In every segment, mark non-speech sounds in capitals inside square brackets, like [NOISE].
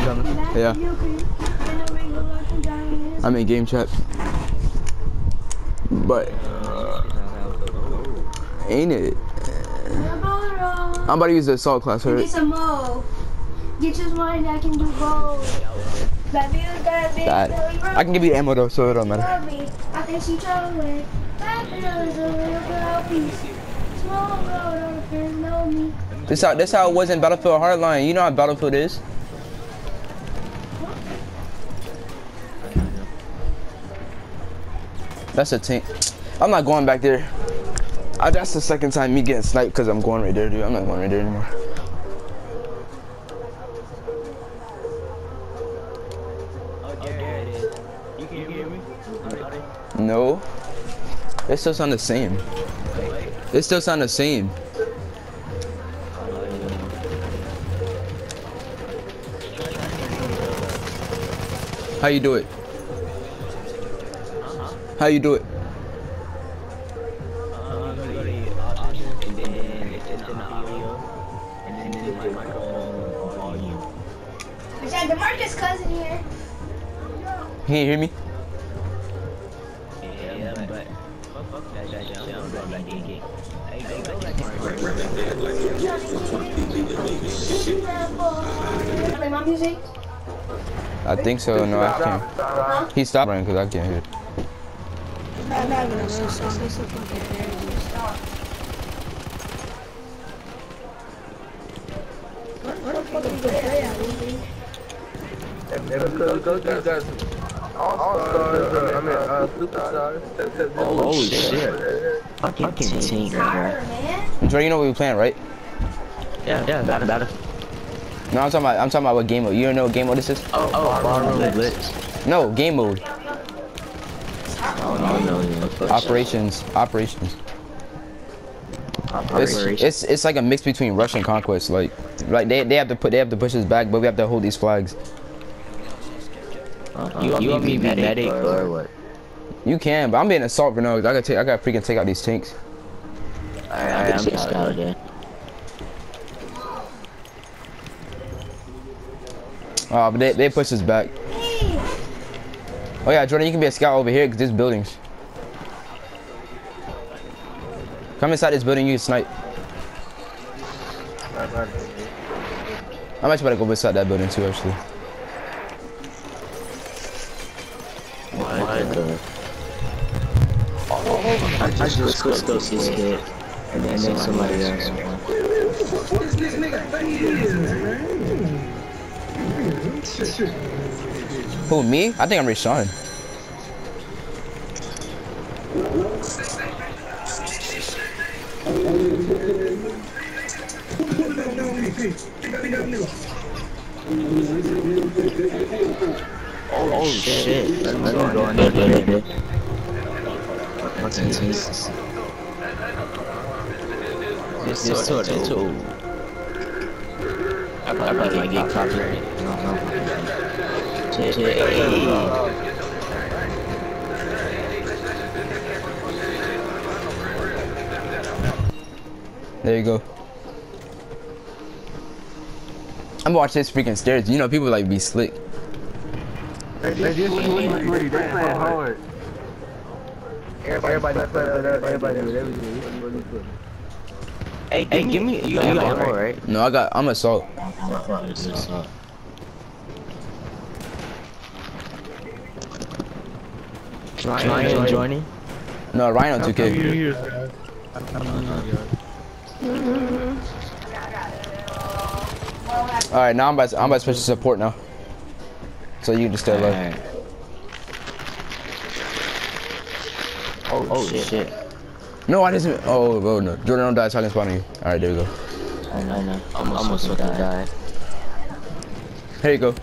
Yeah. I'm in game chat. But uh, ain't it? I'm about to use the assault class, Get right? some more. Get just one that can do both. That view, that view, That- I can give you ammo though, so it don't matter. I think she trolling. That girl a little girl piece. Small road on the friends know me. This how this how it was in Battlefield Hardline. You know how Battlefield is. That's a tank. I'm not going back there. I, that's the second time me getting sniped because I'm going right there, dude. I'm not going right there anymore. No. It still sound the same. It still sound the same. How you do it? How you do it? You go to options and then it's the audio and then it's my microphone volume. We got DeMarcus cousin here. Can you hear me? Yeah, but fuck, fuck that. Sounds like like AK. Go go like Play my music. I think so. No, I can't. He stopped running because I can't hear it. I'm not even a real song. It's a fucking parody. Where where the fuck did you play at, Lee? Holy shit. Fucking team, Tired, man. Dre, you know what we playing, right? Yeah, yeah, that, that. No, I'm talking about. I'm talking about what game mode. You don't know what game mode this is? Oh, oh, Barroom Blitz. No, game mode. No, no, no. Operations. Operations. It's, it's it's like a mix between Rush and Conquest. Like like they, they have to put they have to push us back, but we have to hold these flags. Uh-huh. You want, you want me to be medic or what? You can, but I'm being assault for no. I gotta take I gotta freaking take out these tanks. Alright, I'm just out again. Oh, but they they push us back. Oh yeah, Jordan, you can be a scout over here because there's buildings. Come inside this building, you snipe. I'm actually about to go inside that building too, actually. What the? I, just go go see this kid, and then, and then somebody else. Who me? I think I'm Rashawn. Oh shit! In this? This is sort of too. I probably get copyrighted. Shit, shit, hey. There you go. I'm watching this freaking stairs. You know, people like be slick. Everybody playing everybody everybody Hey, hey, give me. You got ammo, right? No, I got. I'm assault. Ryan joining? No, Rhino 2K. All right, now I'm about. To, I'm about to switch to support now. So you can just stay alive. Alright. Oh, oh shit. No, I didn't. Oh, oh no. Jordan, don't die. Silent spawning you. All right, there you go. I know, I know. I'm almost fucking die. Here you go.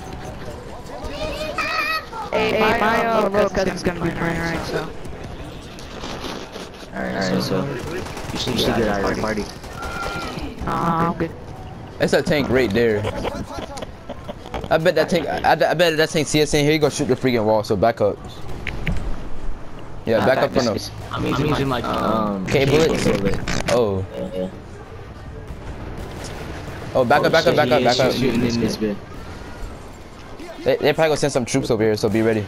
Hey, my uh, little cousin's gonna be playing, right? So. Alright, so you should, you should get out of your party. Uh, I'm good. It's a tank right there. I bet that tank. I, I bet that tank CSN. Here you go. Shoot the freaking wall. So back up. Yeah, back up for us. I'm using, using my um K bullets. Oh. Yeah, yeah. Oh, back up, back up, back up, back up. Shooting in this bit. They, they probably gonna send some troops over here, so be ready.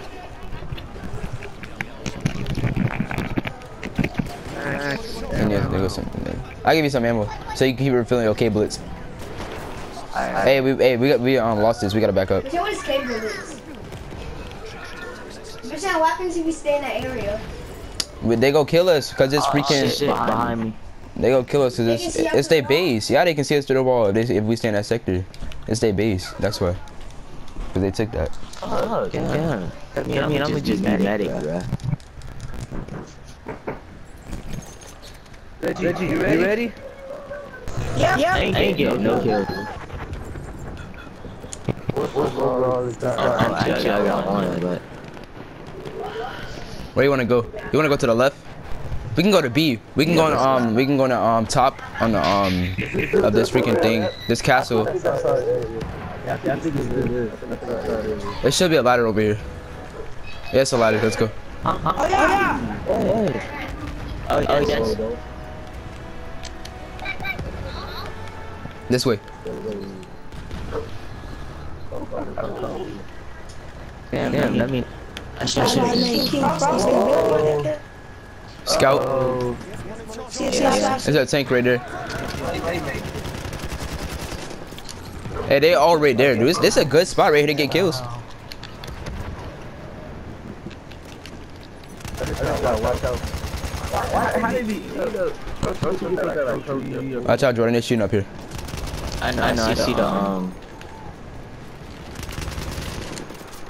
And yeah, they go send, I'll give you some ammo, so you can keep refilling your K bullets. Hey, we hey we got we um lost this. We gotta back up. Tell what his cable is. But what happens if we stay in that area? We- They go kill us because it's freaking. Shit, behind me. They go kill us because They it's, can it's their through the wall? base. Yeah, they can see us through the wall if, they, if we stay in that sector. It's their base. That's why. Because they took that. Oh, yeah. I mean, I mean, I'm just medic, bruh. Reggie, Reggie, you ready? You ready? Yeah, yeah. I ain't, Actually, I got one, but Where you want to go? You want to go to the left? We can go to B. We can go on um. We can go to um top on the um of this freaking thing. This castle. There should be a ladder over here. Yeah, it's a ladder. Let's go. Oh yeah. oh, oh yes. This way. Damn, damn. Let me. I should. They. Scout. There's a tank right there. Hey, they all right there, dude. This, is a good spot right here to get kills. That? Watch out, Jordan. They're shooting up here. I know, I know. I see the um.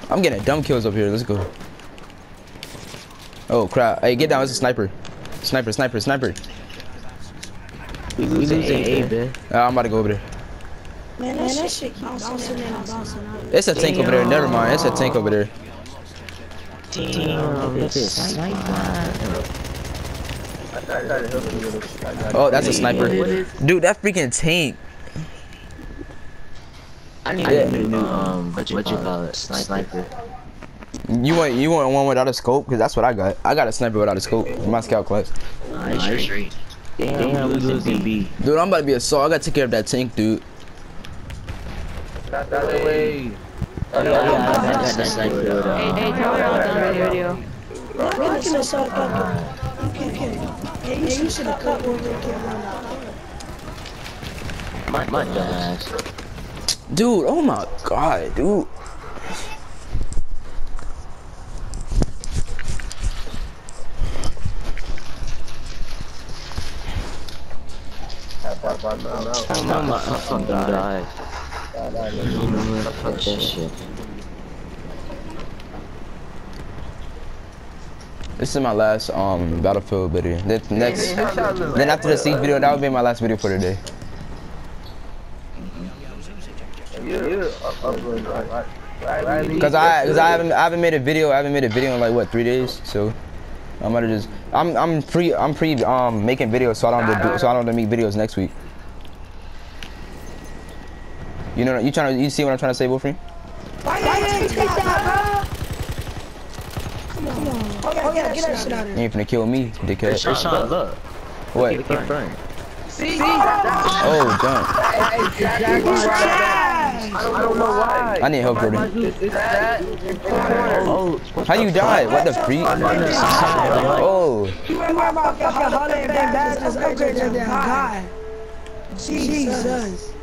I'm getting dumb kills up here. Let's go. Oh crap! Hey, get down. It's a sniper. Sniper, sniper, sniper. We losing A, man. Uh, I'm about to go over there. Man, that, that shit keep bouncing in and bouncing out. It's a tank over there. Never mind. It's a tank over there. Damn, look at this sniper. Oh, that's a sniper. Dude, that freaking tank. I need a new, um, what you, what you call it, sniper. You want you want one without a scope? Cause that's what I got. I got a sniper without a scope. My scout class. Nice, straight. Damn, we losing B. Dude, I'm about to be assault. I gotta take care of that tank, dude. That way. Oh yeah, yeah, I got that sniper with, uh, Hey, tell me all done video. Look at the side of Okay, okay. Hey, you should have cut one that came around. my, my dumbass. Dude, oh my god, dude. I'm my fucking god. Fuck that shit. This is my last um battlefield video. The next, then after the siege video, that would be my last video for today. Cause I, cause I haven't, I haven't made a video. I haven't made a video in like what three days. So I'm gonna just, I'm, I'm free, I'm pre, um, making videos, so I don't, have to do, so I don't have make videos next week. You know, you trying to, you see what I'm trying to say, Wolfie? Why you didn't take that, bro? Come on, come on. Oh yeah, oh, yeah, get that shit out of You here. ain't finna kill me, dickhead. Rashawn, look. What? Look in front. Oh, jump. I don't know why. I need help, Jordan. It's that. Oh, How you die? What the freak? Oh, You ain't worried about fucking holiday bad badges upgrade that damn guy. Jesus.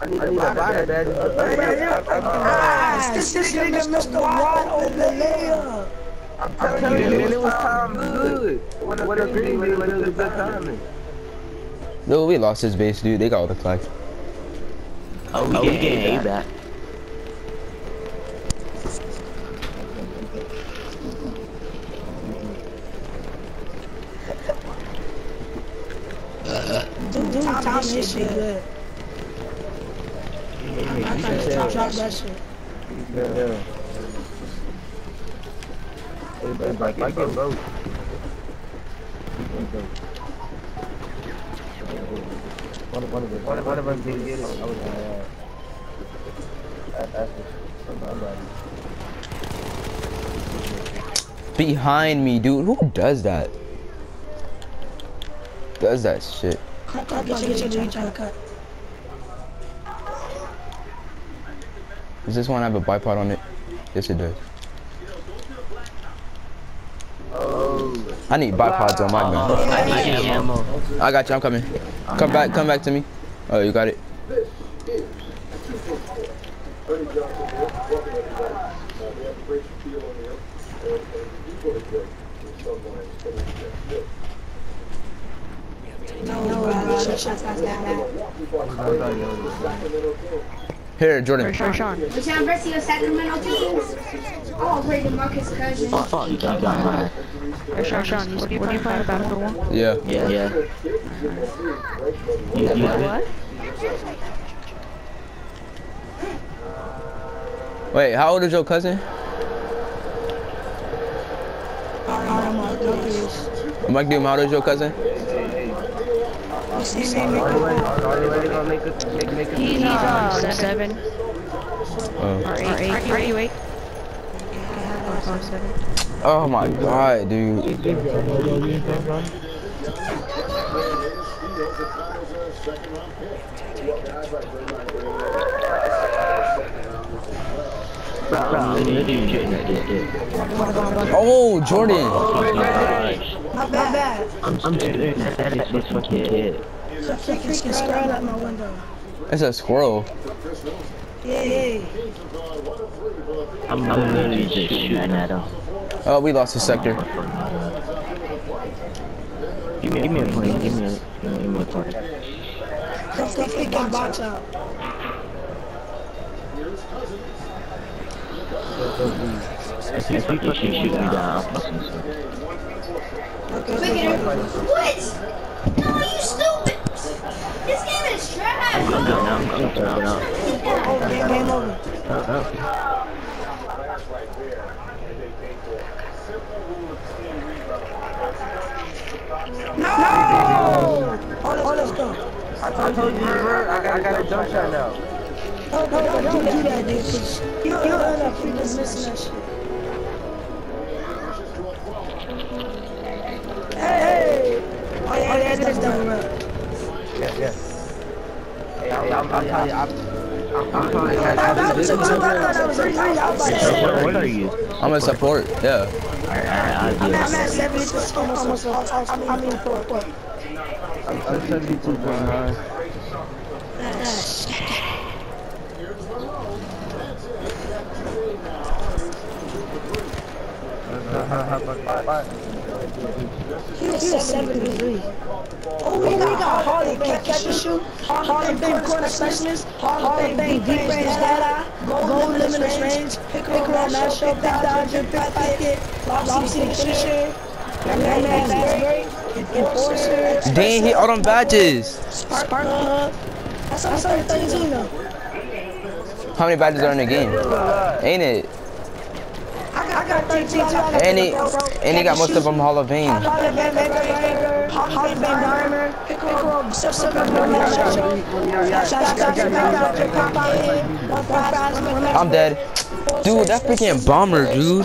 I need to buy that. Ah, this this nigga Mr. Wide Open Layup. I'm telling you, man, it was time good. What a what a great way, what a good timing. Dude, we lost his base, dude. They got all the flags. oh, oh we getting A back. Dude, dude, time this shit good. I thought you drop that shit. Yeah. It's like, like a boat. One of, one of, one of, one of us didn't get it. I was, uh, that's just somebody. Behind me, dude. Who does that? Does that shit? Cut, cut, cut, get your dude cut. Does this one have a bipod on it? Yes, it does. I need bipods on my gun. I need ammo. I got you. I'm coming. Come back. Come back to me. Oh, you got it. Here, Jordan. Sean, Sean. Which University of Sacramento teams? Oh, great, Marcus Cousins. Oh, fuck, you got got Hey, Sean, Sean, you, what are you playing Battlefield 1? Yeah. Yeah, yeah. You, you What? Wait, how old is your cousin? I'm like, dude, how old is your cousin? Are you ready? Are you ready to make a make, make a He's uh, seven Oh. or eight. Are you eight? Oh, seven. Oh my god, dude. Oh, Jordan. Not bad, bad. I'm staring at this fucking kid. Freaking scroll out my window. It's a squirrel. Yeah. I'm, I'm literally just shooting at him. Oh, we lost the sector. Give me, give me a plane. Give me a, a plane. Let's go freaking box out. If you fucking shoot me down, fucking What? Oh, you stupid! This game is trash! I'm going now. I'm going now. Oh, game over. No! Oh, let's go. I told you. I got, a jump shot now. No, no, no, don't do that, dude. 'cause You, you end up freaking missing that shit. Hey! Oh, I'm, I'm, I'm I'm, I'm, I'm a support. Yeah. I'm at do it. 70%, almost, almost? I'm 72.9. He was 73. Oh, we got Harley, catch, catch and shoot. Harley Bang, corner specialist. Harley Bang, deep range data. Gold limitless range. Pick up matchup, big dodger, big pocket. Lob City finisher. Man, that's great. Enforcer. Dang, he all them badges. Spark hub. That's that's only 32 now. How many badges are in the game? Ain't it? I got 13 too. I got And he, 13, bro. and he got most of them Hall of Fame. I'm dead. Dude, that Holly bomber, Dimer.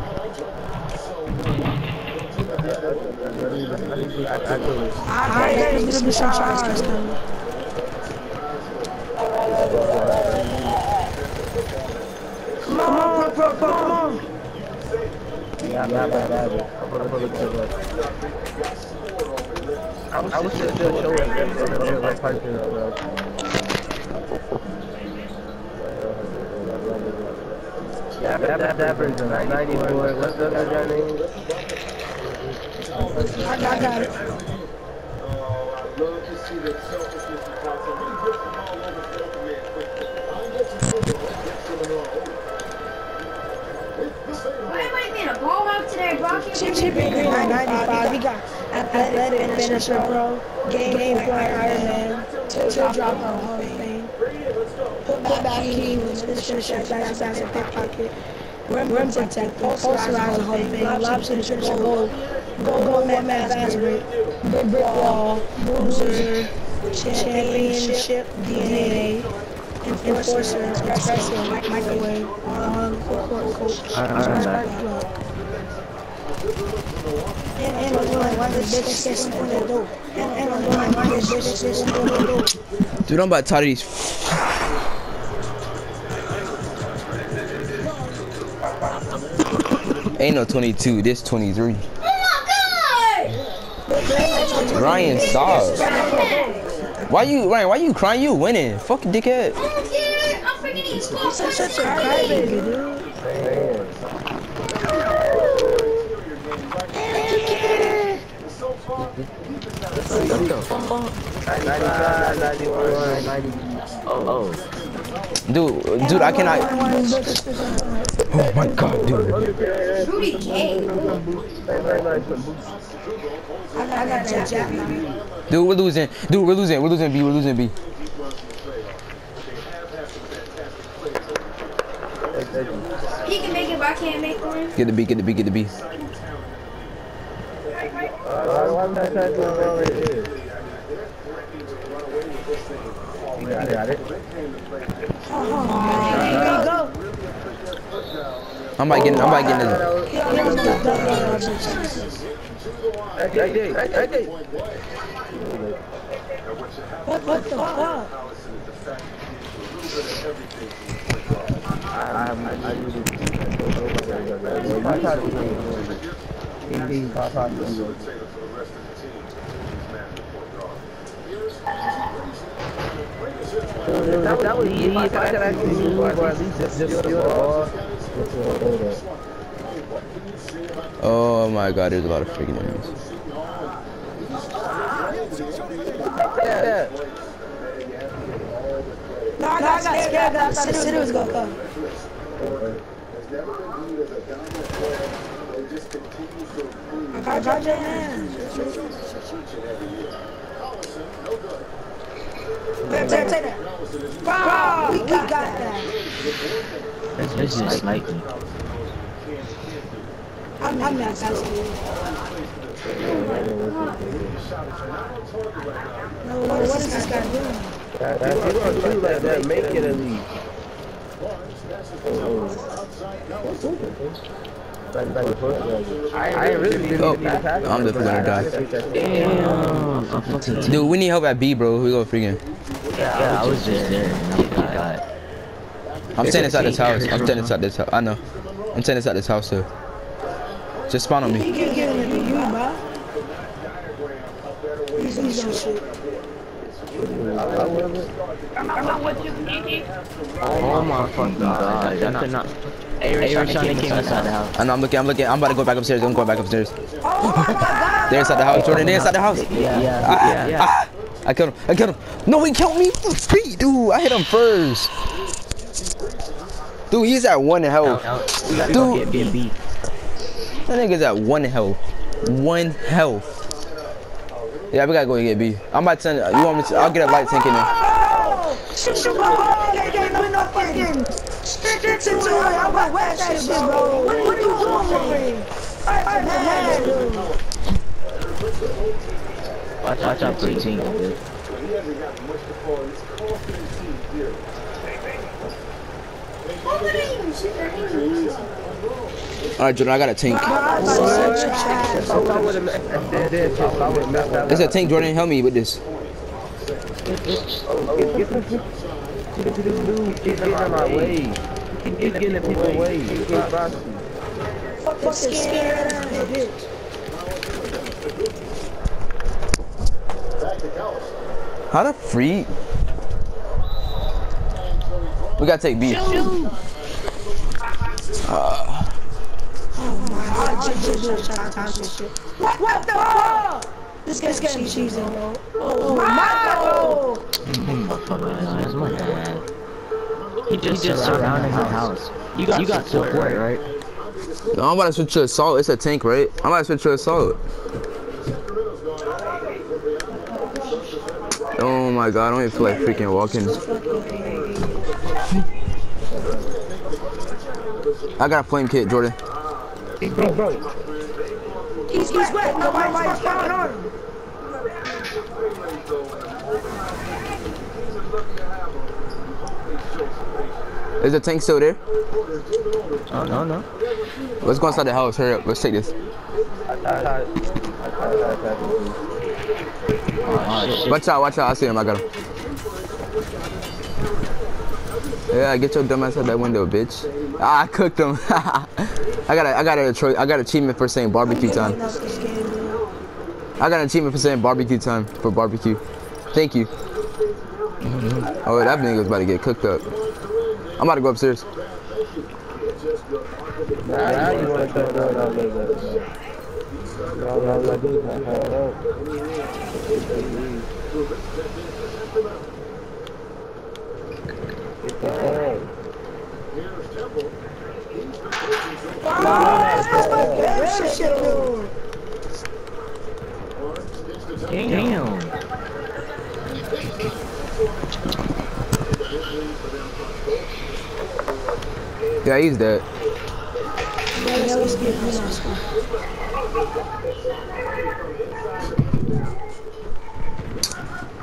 Come on, come on. Yeah. I was, just. Yeah, that, that, that person, 94, what's the other name? I, I got it. Chip, and Green at 95. He got athletic finisher, bro. Game, game point, Iron Man. Two drop on Hall of Fame. Put back key, this finisher, back assassin, pickpocket. Rim, protector, posterizer Hall of Fame. Lobster gold. Mad Fast Brick Wall, Bruiser, Championship, DNA, Enforcer, Espresso, Microwave, um, Court Coach, the dope. And, and I'm doing one of the bitches that's on the dope. Dude, I'm about tired of these. Ain't no 22, this 23. Ryan, stop. Why you, Ryan, why you crying? You winning. Fuck you, dickhead. Such a crybaby, dude. What the fuck? 95, 91, 90. Oh, Dude, dude, I cannot. Oh my god, dude. Rudy K. I got that jack. Dude, we're losing. Dude, we're losing. We're losing B. We're losing B. He can make it, but I can't make one. Get the B. Get the B. Get the B. I trying to do well right here? You got it. There you go. I'm about getting. I'm about getting this. Hey, hey, hey, hey, hey. What, what the fuck? I have my, I really, I try to win. Indeed, I try to that was me, if I could actually move or at least just just steal the ball. Oh my god, there's a lot of freaking enemies. Yeah. No, I got scared. I thought the city was gonna come. I got your hand. Take, that. Wow, we got that. That's is sniping. I'm, I'm not asking you. No, what, what is this guy doing? If you're gonna like that, make it at least. I ain't really didn't Oh, need to pass it, I'm the but gonna die. I Damn. Dude, we need help at B, bro. We go freaking. Yeah, I was just there. I got. I'm staying inside this house. I'm standing inside this house. I know. I'm standing inside this house too. Just spawn on me. can't get in the you, bro. He's, he's on shit. Oh my fucking god. That could not. Hey, came inside the house. I know. I'm looking. I'm looking. I'm about to go back upstairs. I'm going back upstairs. They're inside the house, Jordan. They're inside the house. Yeah, yeah, Ah, yeah. ah. I killed him. I killed him. No, he killed me. Dude. I hit him first. Dude, he's at one health. We gotta go Dude. That nigga's at one health. One health. Yeah, we gotta go get B. I'm about to send. You want me to? I'll get a light tank in there. Oh! Shit, shit, bro. They can't win no fucking. Shit, shit, shit, shit. I'm about to whack that shit, bro. What, what are you doing for me? I'm mad, dude. Watch, watch out for the team, dude. How could I even shoot their enemies? All right, Jordan. I got a tank. I'm about to send I would've met- if they did, if I would've messed that It's a tank, Jordan. Help me with this. Get this get this dude getting my way. Keep getting in people's way. He can't cross you. Fucking scared ass bitch. How the freak? We gotta take B. Uh, I just, just, just trying to time this shit. What, what the fuck? This guy's getting cheesy, bro. Oh, Michael! That's my dad. He just, surrounded the house. You got, you got support, right? I'm about to switch to assault. It's a tank, right? I'm about to switch to assault. Oh my god, I don't even feel like freaking walking. I got a flame kit, Jordan. Bro, bro. He's, he's wet. Nobody's fucking on. Is the tank still there? Oh, no, no. Let's go inside the house. Hurry up. Let's take this. Oh. Watch out, watch out. I see him. I got him. Yeah, get your dumb ass out that window, bitch. Ah, I cooked them. [LAUGHS] I got a, I got a, I got achievement for saying barbecue time. I got an achievement for saying barbecue time for barbecue. Thank you. Oh, that nigga's about to get cooked up. I'm about to go upstairs you wanna go, no, no, no, no, no. No, no, no, no, no, no. Get the hell. That shit, dude. Damn. Yeah, he's dead. Yeah, let's get this on screen.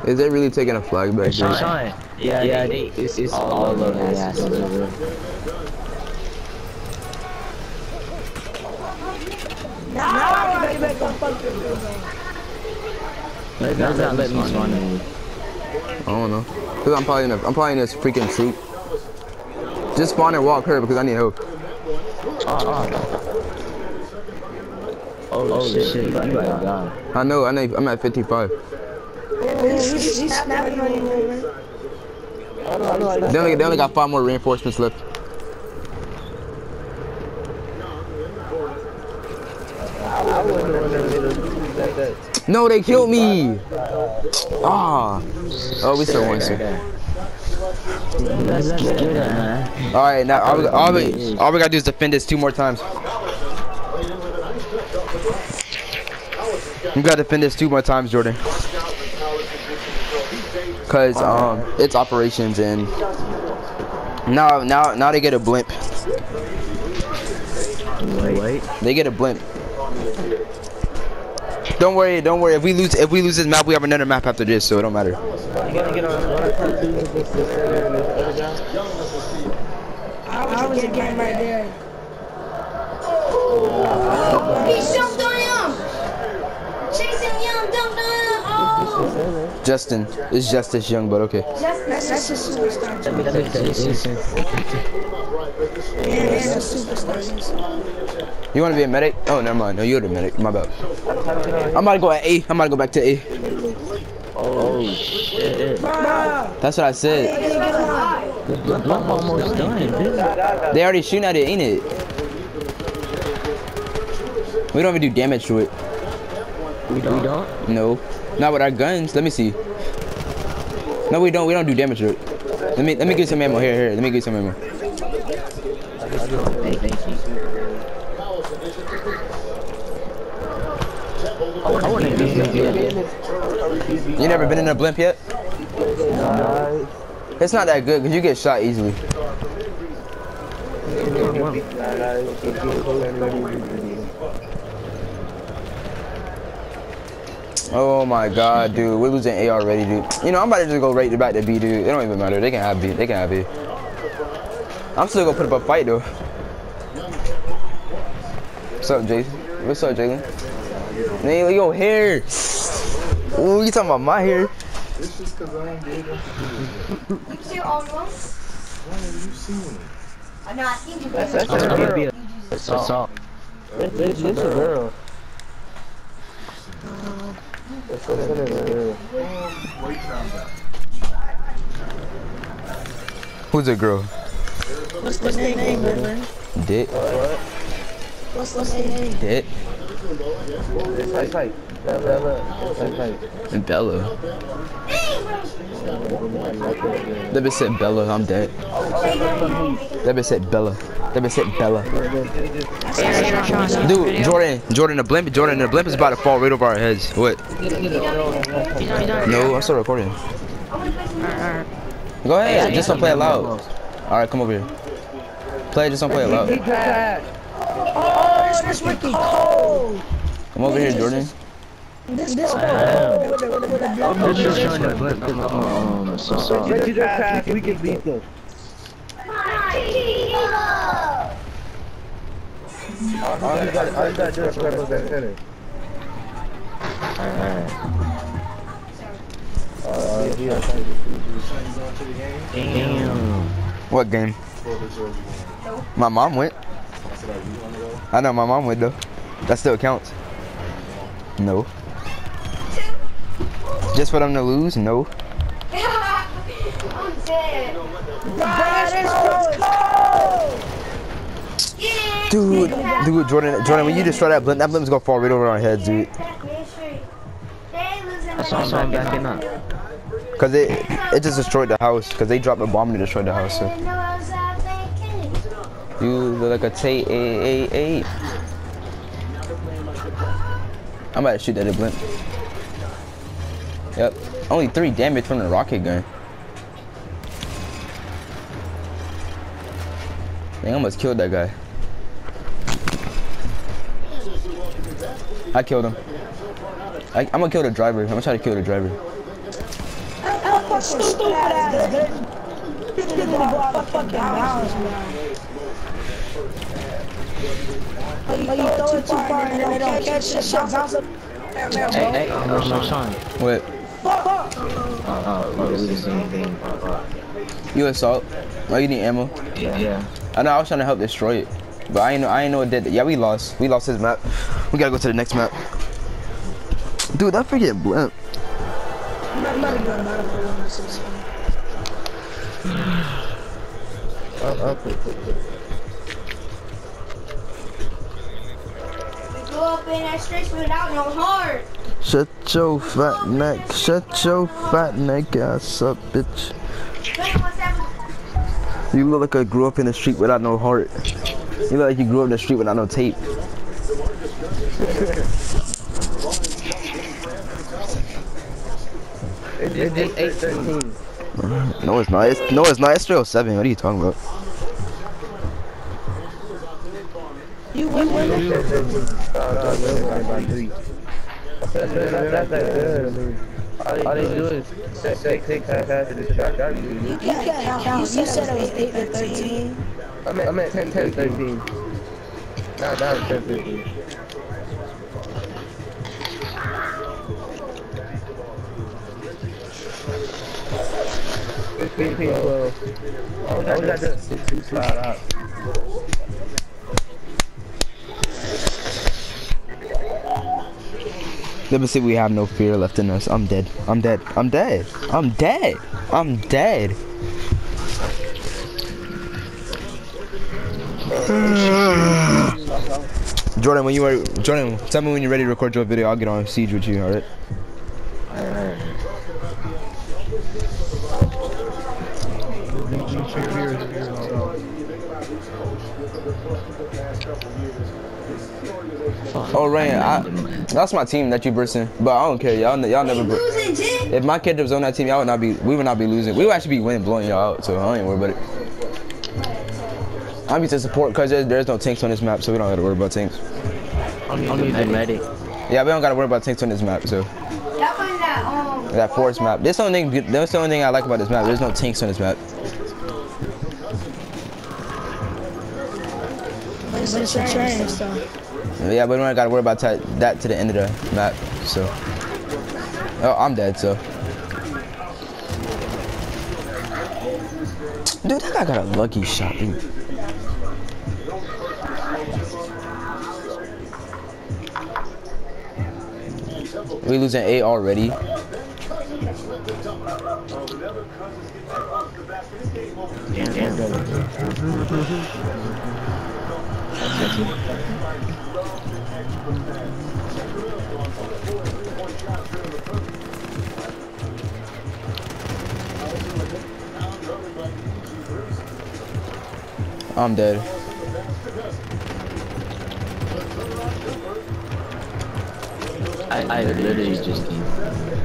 Is they really taking a flag back there? Sean. Yeah, yeah, they, it's, it's all over the ass. Now I can make a fucking Let's not, not let me spawn in. I don't know. Cause I'm probably in a, I'm probably in this freaking troop. Just spawn and walk her because I need help. Oh, oh shit, you better die. I know, I know, I'm at 55. He's, he's snapping on you, man. They only, they only got five more reinforcements left. I wouldn't want to do that. No, they killed me. Ah. Oh, we still won, sir. Let's, let's get it, man. All right, now all we, all we all we gotta do is defend this two more times. We gotta defend this two more times, Jordan. Cause um, it's operations and now now now they get a blimp. Wait. They get a blimp. Don't worry, don't worry. If we lose if we lose this map, we have another map after this, so it don't matter. You gotta get on one or two teams with this sister and this other guy. I was a game right there. He jumped on him! Chasing him, dumped on him! Oh! Justin, it's Justice Young, but okay. That's, that's a superstar. too. Let me take this. And, and a superstar. You want to be a medic? Oh, never mind. No, you're the medic. My bad. I'm about to go at A. I'm about to go back to A. Oh, shit. That's what I said. I didn't get on. I'm almost done. They already shooting at it, ain't it? We don't even do damage to it. We don't? We don't? No. Not with our guns. Let me see. No, we don't. We don't do damage to it. Let me let me get some ammo. Here, here. Let me get some ammo. Hey, thank you. I want to do this. You never been in a blimp yet? It's not that good because you get shot easily. Oh my god, dude. We're losing A already, dude. You know, I'm about to just go right back to B, dude. It don't even matter. They can have B. They can have B. I'm still gonna put up a fight, though. What's up, Jason? What's up, Jalen? Man, your hair. Ooh, you talking about my hair? You see all of them? I'm not thinking That's, about that's I'm a gonna girl. be a assault. This, this, this a girl. This a girl. Who's a girl? What's the name, man? Dick. What? What's the name? Dick. It's like, like, And Bella. That bitch said Bella. I'm dead. That bitch said Bella. That bitch said Bella. Dude, Jordan, Jordan, the blimp, Jordan, the blimp is about to fall right over our heads. What? No, I'm still recording. Go ahead, just don't play it loud. All right, come over here. Play, just don't play it loud. Oh, this Ricky cold. I'm over here, Jordan. This this cold. With the- with the- with the black I'm just man. trying to blip them so Let you just pass, we can beat them. All you got, all you got to do is grab up. Uh, yeah, Damn. What game? My mom went. I know my mom went though. That still counts. No. Just for them to lose? No. I'm dead. Bro, this bro. Dude, dude, Jordan, Jordan, when you destroy that blimp, that blimp's gonna fall right over our heads, dude. That's why I'm backing up. Cause it, it just destroyed the house. Cause they dropped a bomb to destroy the house. So. You look like a T A A eight. I'm about to shoot that blimp. Yep. Only three damage from the rocket gun. Dang, I almost killed that guy. I killed him. I, I'm gonna kill the driver. I'm gonna try to kill the driver. How fucking stupid ass bitch. This nigga go out of fucking bounds, man. Like you throw it too far and then they don't catch it, shit bounce up. Hey, hey, no, no, son. What? Fuck up. Uh, uh, we do the same thing. You assault? Oh, you need ammo? yeah, yeah. I know I was trying to help destroy it, but I ain't know I ain't know it did. Yeah, we lost. We lost his map. We gotta go to the next map. Dude, that freaking blimp. [SIGHS] I'm not Up. In that stretch without no heart. Shut your fat neck. Shut your fat neck ass up, bitch. You look like I grew up in the street without no heart. You look like you grew up in the street without no tape. [LAUGHS] It's 8 13. No, it's not. It's, no, it's not. It's 307. What are you talking about? You win, That's. You count. You said it was 8 to 13. I meant, I meant 10, 10, 13. Not, not 10, 13. Fifteen, twelve. Oh, that was five Let me see. We have no fear left in us. I'm dead. I'm dead. I'm dead. I'm dead. I'm dead. [SIGHS] Jordan, when you are Jordan, tell me when you're ready to record your video. I'll get on siege with you. All right. Oh, Ryan, I, that's my team that you burst in, but I don't care. Y'all, y'all never. bur- Losing, If my kid was on that team, y'all would not be. We would not be losing. We would actually be winning, blowing y'all out. So I ain't worried about it. I'm to support because there's, there's no tanks on this map, so we don't have to worry about tanks. I'm using medic. Yeah, we don't gotta worry about tanks on this map. So That was that, um, that forest map. That's the only thing. That's the only thing I like about this map. There's no tanks on this map. But it's a train, so. Yeah, but we don't gotta worry about that to the end of the map. So. Oh, I'm dead. So. Dude, that guy got a lucky shot. Dude. We losing eight already. Damn. I'm dead. I, I literally just came.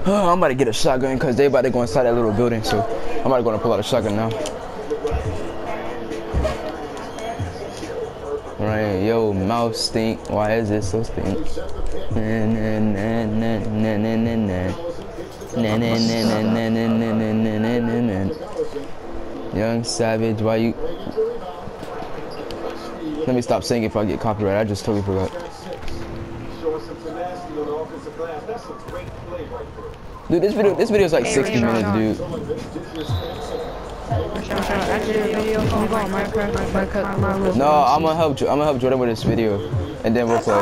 Oh, I'm about to get a shotgun because they about to go inside that little building. So I'm about to go and pull out a shotgun now. Right. Yo, mouth stink. Why is it so stink? Young Savage, why you... Let me stop singing if I get copyright. I just totally forgot. Dude, this video, this video is like 60 minutes, dude. I'm trying to edit a video. I'm going Minecraft. Minecraft. My little. No, I'm gonna help. I'm gonna help Jordan with this video, and then we'll play.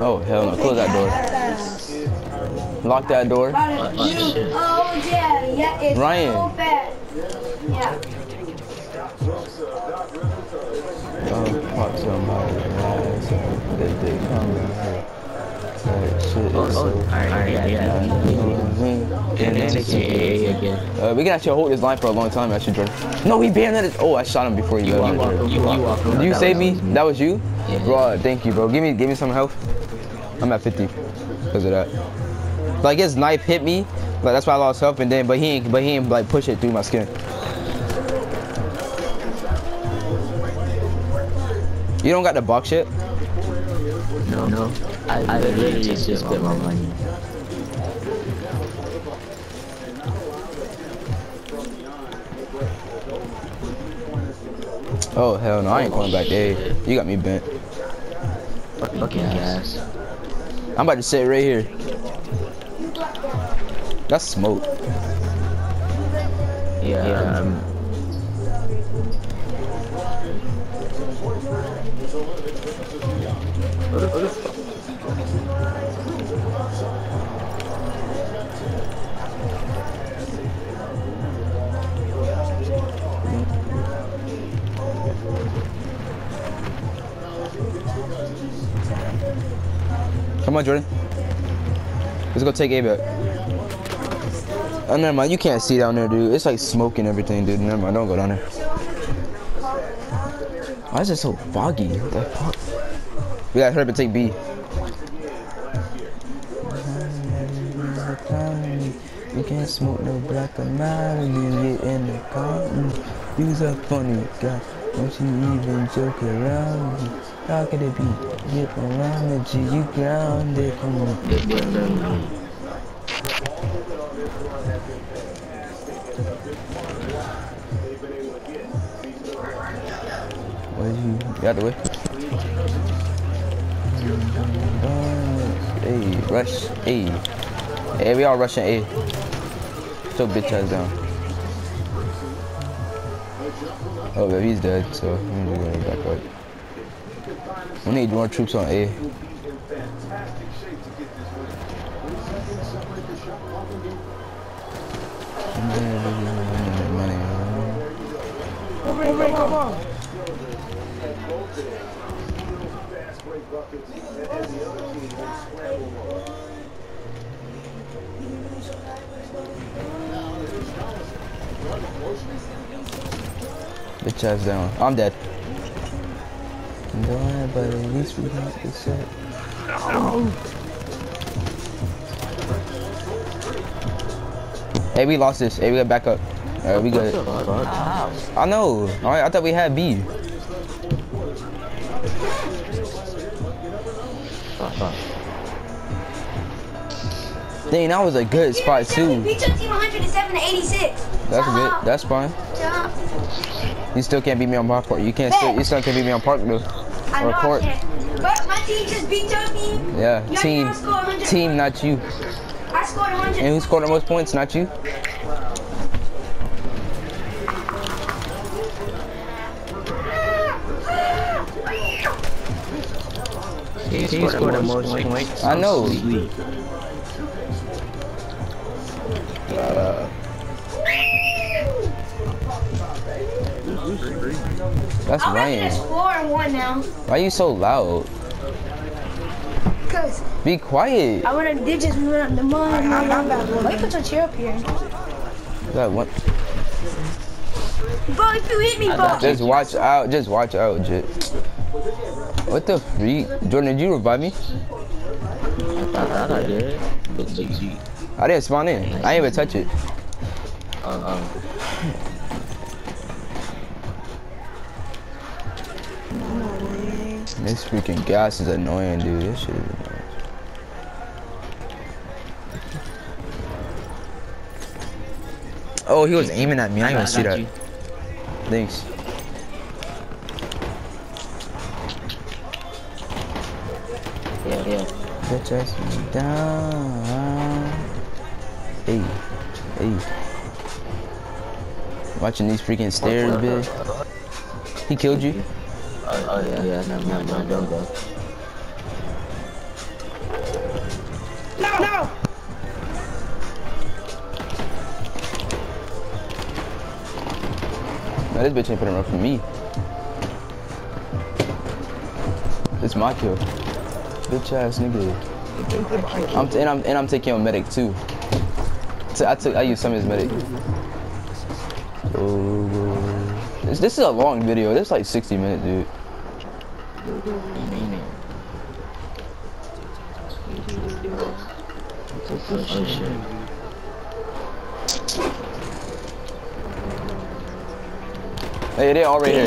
Oh hell no! Close that door. Lock that door. Oh yeah, yeah, it's Ryan. so bad. Yeah. Oh, pop somebody ass. If they come out here. That shit is Oh, so alright, yeah, yeah. And then it's AA again. Uh, we can actually hold this line for a long time, actually, Jordan. No, he banned that. Oh, I shot him before you. You walk, you walk, you walk. Did you save me? That was you? Yeah. Bro, thank you, bro. Give me, give me some health. I'm at 50 because of that. Like his knife hit me, like that's why I lost health, and then but he ain't, but he ain't like push it through my skin. You don't got the box yet? No, no. I, I literally just spent my money. Oh hell no, I ain't going back there. You got me bent. Fucking gas. I'm about to sit right here. That's smoke. Yeah, um, Come on, Jordan. Let's go take A back. Oh, never mind. You can't see down there, dude. It's like smoke and everything, dude. Never mind. Don't go down there. Why is it so foggy? What the fuck? We gotta hurry up and take B. You can't smoke no black when you get in the car. You's a funny guy. Don't you even joke around? How could it be? Get around with you, you grounded. Come on. Where's you? You out the way? Hey, rush. Hey. Hey, we all rushing A. So bitch ass down. Oh, but he's dead, so I'm gonna back up. We need more troops on A. Bitch ass down. I'm dead. Don't but at least we got the set. Hey, we lost this. Hey, we got back up. Alright, we good. I know. Alright, I thought we had B. Dang, that was a good spot too. We took team 107 to 86. That's good. That's fine. You still can't beat me on my part. You can't still. You still can't beat me on park though. I Or know court. I can't. But my team just beat your team. Yeah, Your team. team scored 100. Team, not you. I scored 100. And who scored the most points? Not you. He scored the most points. I know. Sweet. That's I'm ready to Ryan. score and one now. Why are you so loud? Cause Be quiet. I wanna did just run up the mud. I'm, I'm back. Why you put your chair up here? That one. Bro, if you hit me, bro. Just watch out. Just watch out, Jit. What the freak? Jordan, did you revive me? I did. Looks like you. I didn't spawn in. I didn't even touch it. Um, um, freaking gas is annoying, dude. This shit is annoying. Oh, he was aiming at me. I didn't even see that. you. Thanks. Yeah, yeah. Bitch ass me down. Hey, hey. Watching these freaking stairs, bitch. He killed you? Oh, oh yeah, yeah, no, no, no, don't go. No, no! No, this bitch ain't putting run for me. It's my kill. Bitch ass nigga. I'm and I'm and I'm taking on medic too. So I took I used some of his medic. Oh, this, this is a long video. This is like 60 minutes, dude. Oh shit. Hey, they all right here.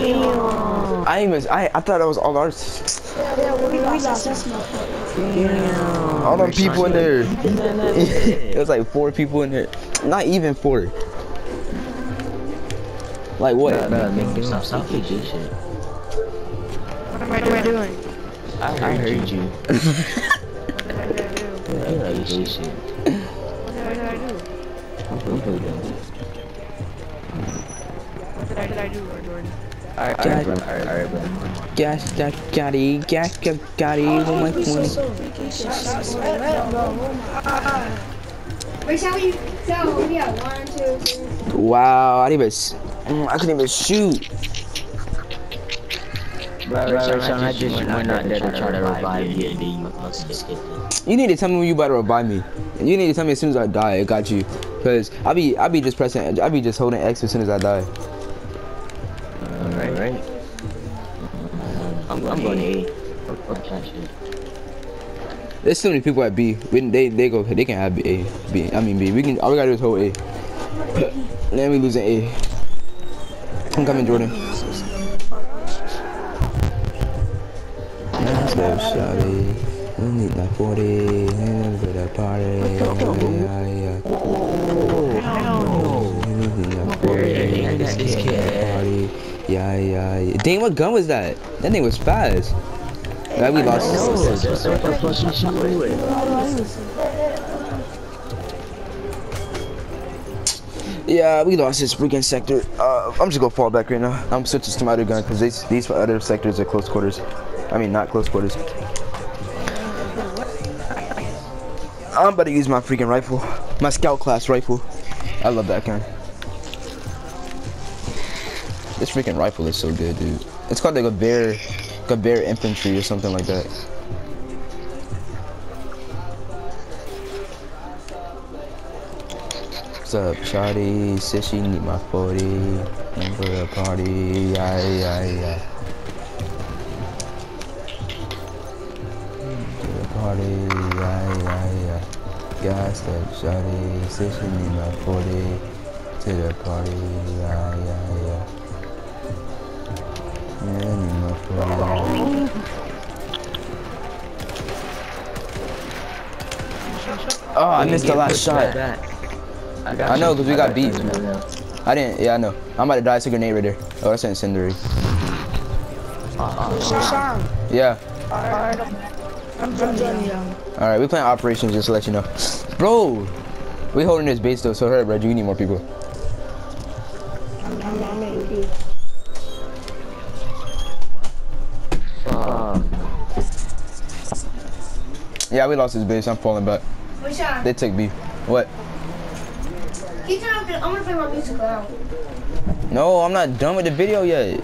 I ain't even, I I thought that was all ours. Yeah, we, we lost this motherfucker. All them people in there. [LAUGHS] it was like four people in there. Not even four. Like what? Nah, nigga, stop, stop with this shit. What am I doing? I, [LAUGHS] I heard you. What did I do? I heard this shit. What did I do? Don't play them. What did I, did I do, Jordan? Alright, alright, bro. Alright, alright, bro. Gas that gotti, gas red, bro. Oh my God. Wait, shall we? So we got one, two, three. Wow, I didn't even, s- mm, I couldn't even shoot. Bro, bro, I just went out there to try to revive you and then you must escape. You need to tell me when you about to revive me. You need to tell me as soon as I die, I got you. Cause I be, I be just pressing, I'll be just holding X as soon as I die. Alright, right. I'm, I'm going to A. Fuck- fuck that. There's so many people at B. We, they, they go, they can have A, B. I mean B. We can, all we gotta do is hold A. then we losing A. I'm coming, Jordan. Go, shawty. We need that 40. Let's go to the party. Yeah, yeah, yeah. We need that 40. Hey, I got Let's this go to the party. Yeah, yeah, yeah. Dang, what gun was that? That thing was fast. Glad we lost. Oh, that's? Yeah, we lost this freaking sector. Uh, I'm just gonna fall back right now. I'm switching to my other gun because these these other sectors are close quarters. I mean, not close quarters. I'm about to use my freaking rifle, my scout class rifle. I love that gun. This freaking rifle is so good, dude. It's called like a bear, like a bear infantry or something like that. What's up? Said she need my 40. Come for the party. Yeah, yeah, yeah. Party. Yeah, yeah, yeah. Gas that Shawty. Said she need my 40. To the party. Yeah, yeah, yeah. Yeah, I my 40. Oh, I missed the last shot. I, got I know, you. 'cause we got got beat. I didn't, yeah, I know. I'm about to die. It's a grenade right there. Oh, that's an incendiary. Sean, Yeah. Alright, I'm joining you. All right, we playing operations just to let you know. Bro, we holding this base though, so hurry up, Reggie. We need more people. I'm, I'm, I'm in B. Yeah, we lost this base. I'm falling back. Wait, Sean. They took B. What? Keep turning up. the- I'm gonna play my music loud. No, I'm not done with the video yet.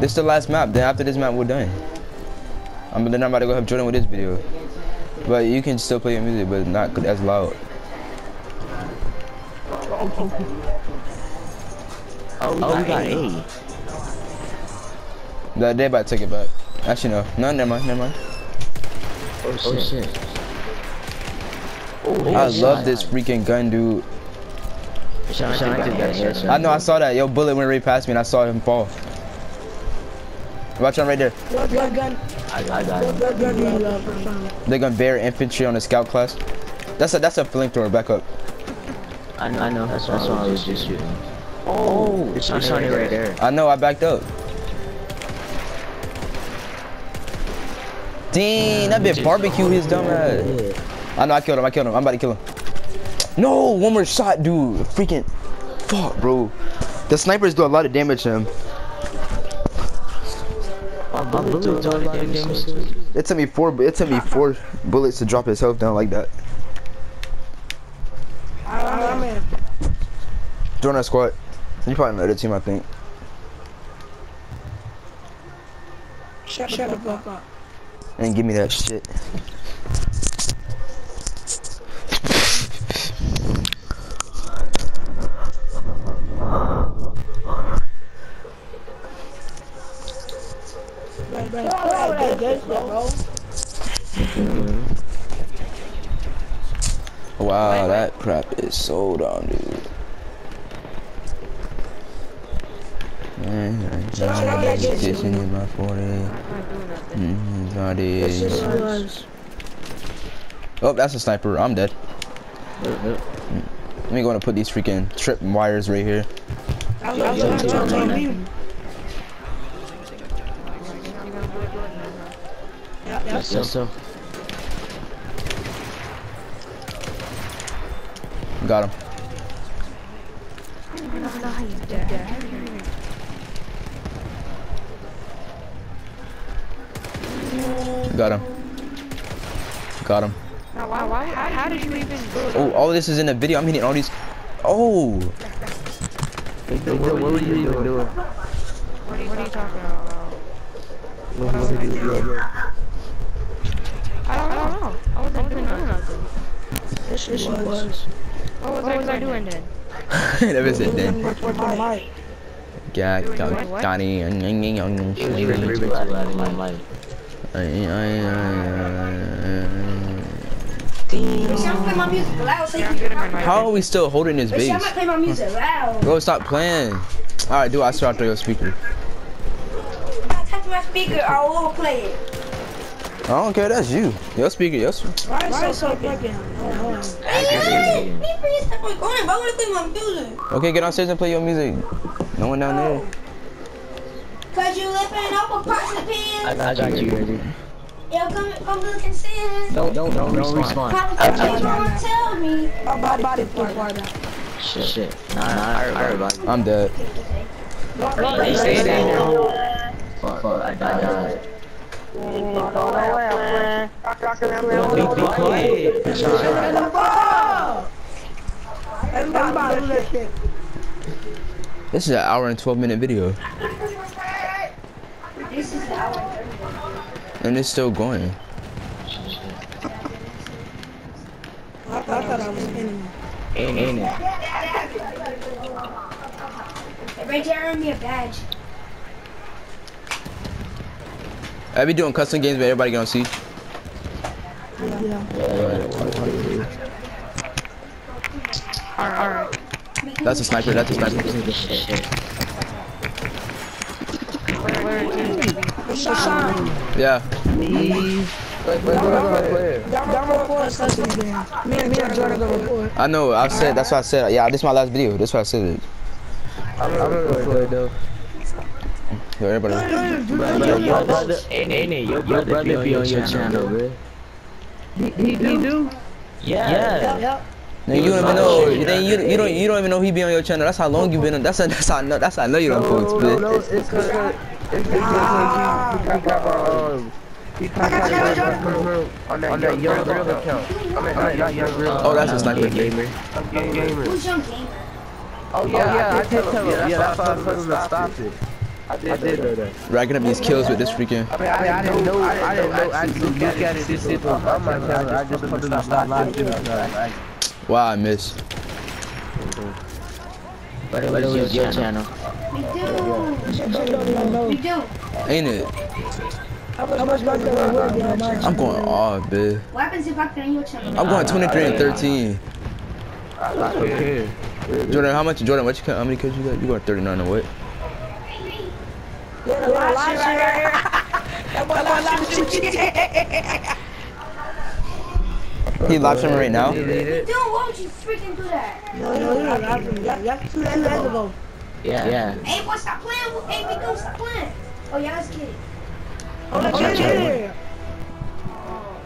This is the last map. Then after this map, we're done. I'm then I'm about to go help Jordan with this video. But you can still play your music, but not as loud. Oh, we got A. That they about to take it back. Actually, no. No, never mind. Never mind. Oh shit. Oh, shit. Oh, I love this freaking gun, dude. Sean, Sean, I did that. I know, I saw that. Yo, bullet went right past me and I saw him fall. Watch him right there. What, what gun? I, I got What, him. what gun do you love, Rashawn? They're gonna bear infantry on the scout class. That's a that's a flamethrower. Back up. I, I know. That's, that's why I was just shooting. Oh, it's Sean right there. I know. I backed up. Dang, that bit barbecue his dumb ass. I know. I killed him. I killed him. I'm about to kill him. No, one more shot, dude. Freaking, fuck, bro. The snipers do a lot of damage to him. My bullet took all the damage. It took me four. It took me four bullets to drop his health down like that. I'm in. Join our squad. You probably know the team, I think. Shut, shut the fuck up. And give me that shit. Bro, bro, bro, good, bro. Wow, that crap is so down, dude. Kissing in my forehead. Mm, got it. Oh, that's a sniper. I'm dead. Let me go and put these freaking trip wires right here. Yeah, yeah. So, so. Got him. Got him. Got him. Now, why, why, how, how did you even do? Oh, all this is in the video. I'm hitting all these. Oh, What were you even doing? What are you, what are you talking about? What was you doing? I don't, I don't know. I wasn't doing nothing. This this was. What was, I, was I doing then? [LAUGHS] that was it then. Work work on mic. Yeah, got What? Donnie. He was screaming too loud in my mic. Bitch, I'm play my music loud so you Yeah, I'm good at my can mic. How are we still holding this Bitch, I base? might play my music loud. Bro, stop playing. Alright, dude, I swear I'll throw your speaker. I touch my speaker, I will play it. I don't care, that's you. Your speaker, your speaker. Why is it so fucking? Hey, me please stop recording, bro. I want to play my music. Okay, get downstairs and play your music. No one down there. Cause you living up a person's pants. I, I got you, Reggie. Yo, come, come look and see. Don't, don't, don't, don't respond. Papa, you don't tell me. my body body too far down. Shit, shit. Nah, nah, I heard about it. I'm dead. Hey, stay there. Fuck, fuck, I died. Don't be, be quiet. Sean. Everybody do that shit. This is an hour and 12 minute video. This is our And it's still going. I, I thought I was enemy. Ain't, ain't it? Reggie, earned me a badge. I be doing custom games, but everybody gonna see. Yeah. Alright, alright. That's a sniper, that's a sniper. Where, where is Yeah. I know, I said, that's what I said. Yeah, this is my last video. That's what I said. I'm gonna record though. Yo, everybody. Yo, your brother, ain't, ain't it? Your brother be on your channel, bro. He, he do? Yeah. Yeah. Yep. Nigga, you don't even know. Then you, you don't you don't even know he be on your channel. That's how long you been on. That's how, that's how I know. That's how I know you don't No, no, bitch. no, it's because it's because he, he got um. He contacted on that, on that young girl account. I mean, not, not young. Oh, that's a sniper. gamer. gamer. Who's young gamer? Oh yeah, I did tell him. Yeah, that's why I told him to stop it. I did know that. Racking up these kills with this freaking. I mean, I, I didn't know. I didn't know. I didn't look at it. This shit was on my camera. I just told him to stop live. Wow, I missed. What what is your, your channel? We do. We do. Ain't it? How much money do I would get on my I'm going off, bitch. What happens if I can your channel? I'm going 23 and 13. That's okay. Jordan, how much? Jordan, what you cut? How many kills you got? You got 39 and what? Yeah, last shit right here. That boy last shit. He live streaming right now. Dude, why would you freaking do that? No, no, no, no. That's two days ago. Yeah, yeah. Hey, boy, stop playing. Hey, we go, stop playing. Oh, yeah, let's get it. Oh, yeah.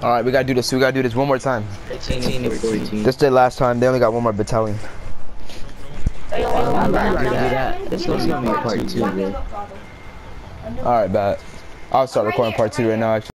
All right, we gotta do this. We gotta do this one more time. 13 and 14. This the last time. They only got one more battalion. I'm glad we do that. This one's gonna be a part two, man. All right, bet. I'll start recording part two right now. Actually.